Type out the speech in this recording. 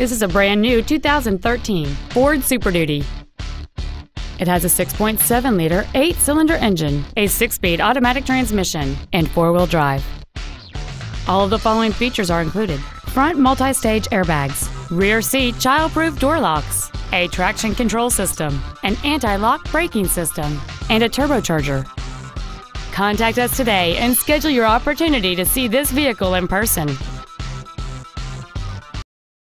This is a brand new 2013 Ford Super Duty. It has a 6.7 liter, 8 cylinder engine, a 6 speed automatic transmission, and 4 wheel drive. All of the following features are included front multi stage airbags, rear seat child proof door locks, a traction control system, an anti lock braking system, and a turbocharger. Contact us today and schedule your opportunity to see this vehicle in person.